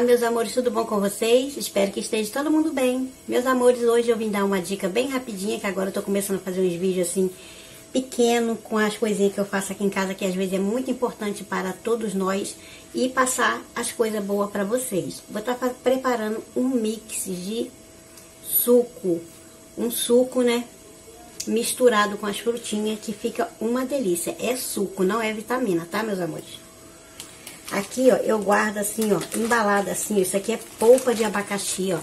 Olá, meus amores, tudo bom com vocês? Espero que esteja todo mundo bem. Meus amores, hoje eu vim dar uma dica bem rapidinha, que agora eu tô começando a fazer uns vídeos assim, pequeno, com as coisinhas que eu faço aqui em casa, que às vezes é muito importante para todos nós, e passar as coisas boas para vocês. Vou estar tá preparando um mix de suco, um suco, né, misturado com as frutinhas, que fica uma delícia. É suco, não é vitamina, tá, meus amores? Aqui, ó, eu guardo assim, ó, embalada assim, isso aqui é polpa de abacaxi, ó.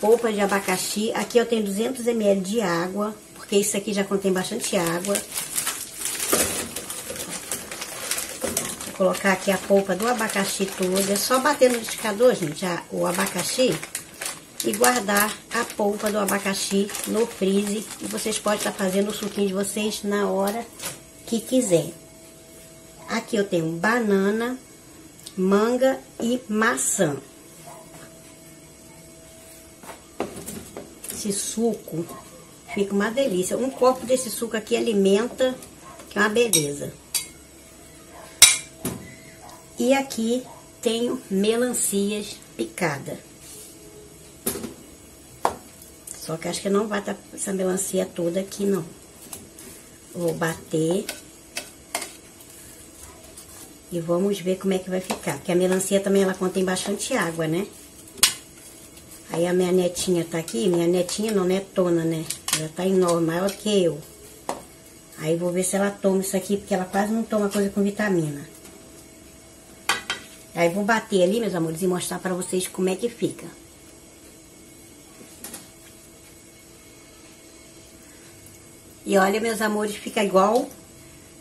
Polpa de abacaxi. Aqui eu tenho 200 ml de água, porque isso aqui já contém bastante água. Vou colocar aqui a polpa do abacaxi toda. É só bater no liquidificador, gente, a, o abacaxi. E guardar a polpa do abacaxi no freezer. E vocês podem estar fazendo o suquinho de vocês na hora que quiser. Aqui eu tenho banana, manga e maçã. Esse suco fica uma delícia. Um copo desse suco aqui alimenta, que é uma beleza. E aqui tenho melancias picadas. Só que acho que não vai estar essa melancia toda aqui, não. Vou bater e vamos ver como é que vai ficar. Porque a melancia também, ela contém bastante água, né? Aí a minha netinha tá aqui. Minha netinha não, netona, né? Ela tá enorme, maior que eu. Aí vou ver se ela toma isso aqui, porque ela quase não toma coisa com vitamina. Aí vou bater ali, meus amores, e mostrar pra vocês como é que fica. E olha, meus amores, fica igual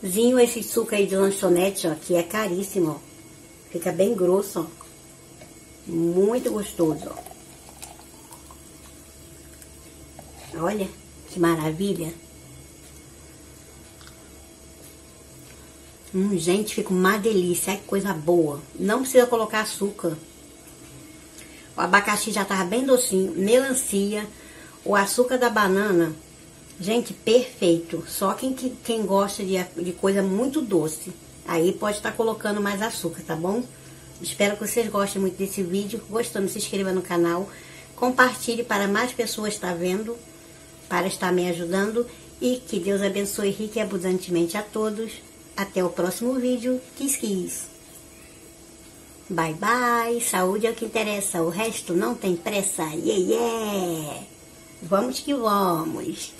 Zinho esse suco aí de lanchonete, ó, que é caríssimo, ó. Fica bem grosso, ó. Muito gostoso, ó. Olha, que maravilha. Hum, gente, fica uma delícia, que coisa boa. Não precisa colocar açúcar. O abacaxi já tava bem docinho, melancia, o açúcar da banana Gente, perfeito. Só quem, quem gosta de, de coisa muito doce, aí pode estar tá colocando mais açúcar, tá bom? Espero que vocês gostem muito desse vídeo. Gostando, se inscreva no canal. Compartilhe para mais pessoas estar vendo, para estar me ajudando. E que Deus abençoe rique e abundantemente a todos. Até o próximo vídeo. Kiss, kiss. Bye, bye. Saúde é o que interessa. O resto não tem pressa. Yeah, yeah. Vamos que vamos.